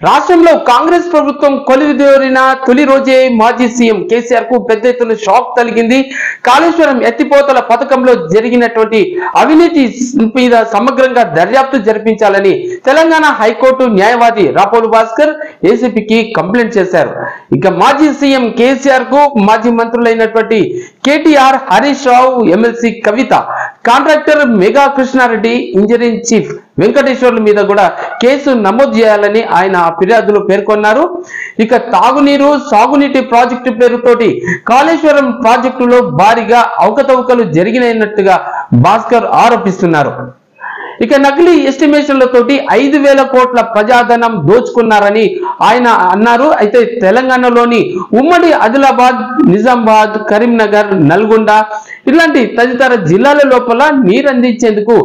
రాష్ట్రంలో కాంగ్రెస్ ప్రభుత్వం కొలువుదోరిన తొలి రోజే మాజీ సీఎం కేసీఆర్కు పెద్ద ఎత్తున షాక్ కలిగింది కాళేశ్వరం ఎత్తిపోతల పథకంలో జరిగినటువంటి అవినీతి మీద సమగ్రంగా దర్యాప్తు జరిపించాలని తెలంగాణ హైకోర్టు న్యాయవాది రాపోలు భాస్కర్ ఏసీపీకి కంప్లైంట్ చేశారు. ఇక మాజీ సీఎం కేసీఆర్కు మాజీ మంత్రులైనటువంటి KTR Harish Rao MLC Kavitha contractor Megha Krishna Reddy engineering chief వెంకటేశ్వర్ల మీద కూడా కేసు నమోదు చేయాలని ఆయన ఆ ఫిర్యాదులో పేర్కొన్నారు. ఇక తాగునీరు సాగునీటి ప్రాజెక్టు పేరుతోటి కాళేశ్వరం ప్రాజెక్టులో భారీగా అవకతవకలు జరిగినట్టుగా భాస్కర్ ఆరోపిస్తున్నారు. ఇక నకిలీ ఎస్టిమేషన్లతోటి ఐదు వేల కోట్ల ప్రజాధనం దోచుకున్నారని ఆయన అన్నారు. అయితే తెలంగాణలోని ఉమ్మడి ఆదిలాబాద్ నిజామాబాద్ కరీంనగర్ నల్గొండ ఇలాంటి తదితర జిల్లాల లోపల నీరు అందించేందుకు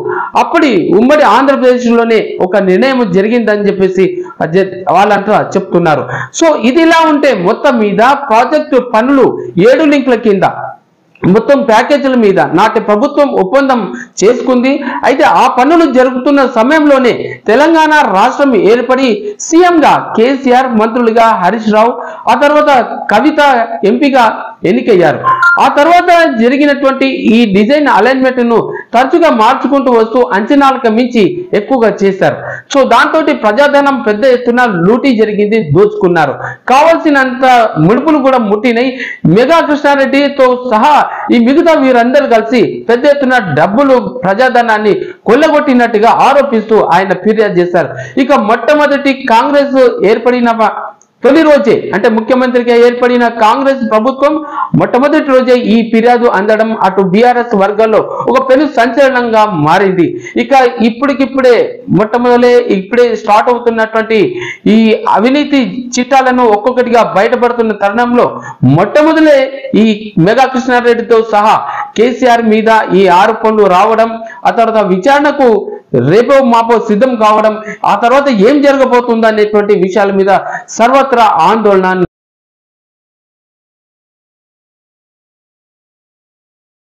అప్పటి ఉమ్మడి ఆంధ్రప్రదేశ్లోనే ఒక నిర్ణయం జరిగిందని చెప్పేసి వాళ్ళంట వాళ్ళంతా చెప్తున్నారు. సో ఇది ఇలా ఉంటే మొత్తం మీద ప్రాజెక్టు పనులు ఏడు లింక్ల కింద మొత్తం ప్యాకేజీల మీద నాటి ప్రభుత్వం ఒప్పందం చేసుకుంది. అయితే ఆ పనులు జరుగుతున్న సమయంలోనే తెలంగాణ రాష్ట్రం ఏర్పడి సీఎంగా కేసీఆర్ మంత్రులుగా హరీష్ రావు ఆ తర్వాత కవిత ఎంపీగా ఎన్నికయ్యారు. ఆ తర్వాత జరిగినటువంటి ఈ డిజైన్ అలైన్మెంట్ను తరచుగా మార్చుకుంటూ వస్తూ అంచనాలకు మించి ఎక్కువగా చేశారు. సో దాంతో ప్రజాధనం పెద్ద ఎత్తున లూటీ జరిగింది దోచుకున్నారు. కావాల్సినంత ముడుపులు కూడా ముట్టినాయి. మెగా కృష్ణారెడ్డితో సహా ఈ మిగతా వీరందరూ కలిసి పెద్ద ఎత్తున డబ్బులు ప్రజాధనాన్ని కొల్లగొట్టినట్టుగా ఆరోపిస్తూ ఆయన ఫిర్యాదు చేశారు. ఇక మొట్టమొదటి కాంగ్రెస్ ఏర్పడిన తొలి రోజే అంటే ముఖ్యమంత్రిగా ఏర్పడిన కాంగ్రెస్ ప్రభుత్వం మొట్టమొదటి రోజే ఈ ఫిర్యాదు అందడం అటు బీఆర్ఎస్ వర్గాల్లో ఒక పెను సంచలనంగా మారింది. ఇక ఇప్పటికిప్పుడే మొట్టమొదలే ఇప్పుడే స్టార్ట్ అవుతున్నటువంటి ఈ అవినీతి చిట్టాలను ఒక్కొక్కటిగా బయటపడుతున్న తరుణంలో మొట్టమొదలే ఈ మెగా కృష్ణారెడ్డితో సహా కేసీఆర్ మీద ఈ ఆరోపణలు రావడం ఆ తర్వాత విచారణకు రేపో మాపో సిద్ధం కావడం ఆ తర్వాత ఏం జరగబోతుందనేటువంటి విషయాల మీద సర్వత్రా ఆందోళన